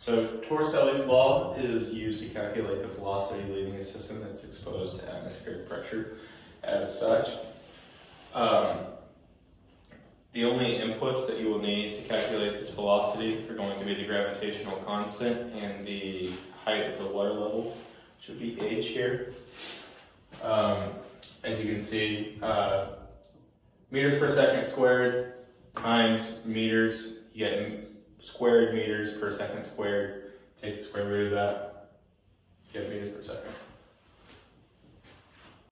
So Torricelli's law is used to calculate the velocity leaving a system that's exposed to atmospheric pressure as such. Um, the only inputs that you will need to calculate this velocity are going to be the gravitational constant and the height of the water level, which would be h here. Um, as you can see, uh, meters per second squared times meters, you get squared meters per second squared. Take the square root of that, get meters per second.